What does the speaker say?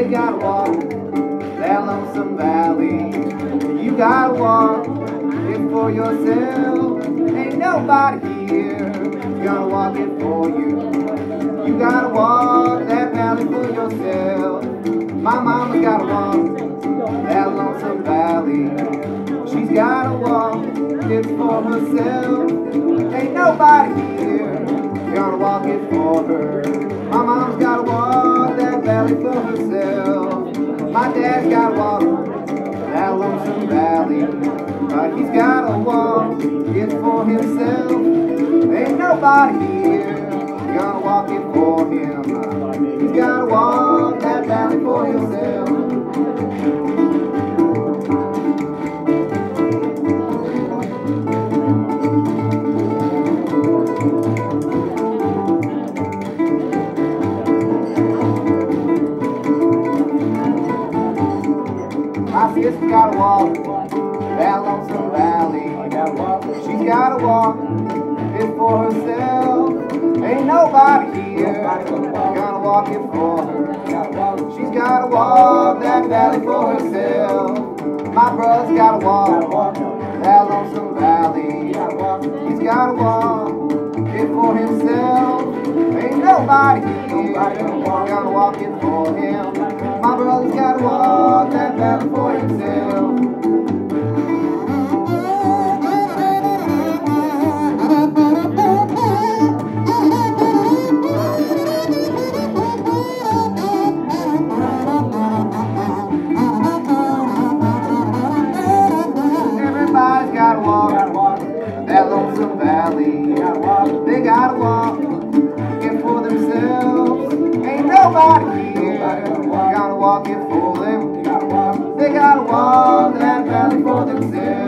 They gotta walk that lonesome valley. You gotta walk it for yourself. Ain't nobody here gonna walk it for you. You gotta walk that valley for yourself. My mama's gotta walk that lonesome valley. She's gotta walk it for herself. Ain't nobody here gonna walk it for her. But he's gotta walk it for himself. Ain't nobody here gonna walk it for him. He's gotta walk that valley for himself. My sister gotta walk that lonesome valley. She's gotta walk it for herself. Ain't nobody here gonna walk it for her. She's gotta walk that valley for herself. My brother's gotta walk that lonesome valley. He's gotta walk it for himself. Ain't nobody here gonna walk it for him. My brother's gotta walk that valley for himself. Lonesome valley. They gotta walk it for themselves. Ain't nobody here gonna walk it for them. They gotta walk that valley for themselves.